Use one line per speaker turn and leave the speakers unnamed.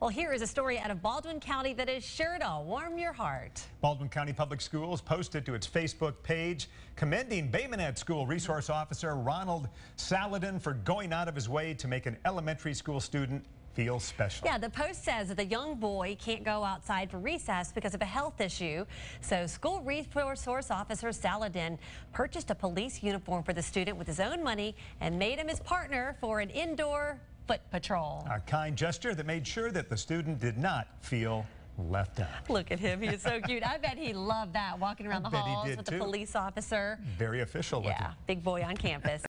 Well, here is a story out of Baldwin County that is sure to warm your heart.
Baldwin County Public Schools posted to its Facebook page commending Bay Minette School Resource Officer Ronald Saladin for going out of his way to make an elementary school student feel special.
Yeah, the post says that the young boy can't go outside for recess because of a health issue. So school resource officer Saladin purchased a police uniform for the student with his own money and made him his partner for an indoor foot patrol.
A kind gesture that made sure that the student did not feel left out.
Look at him. He is so cute. I bet he loved that, walking around
I
the halls with
too.
the police officer.
Very official looking.
Yeah, big boy on campus.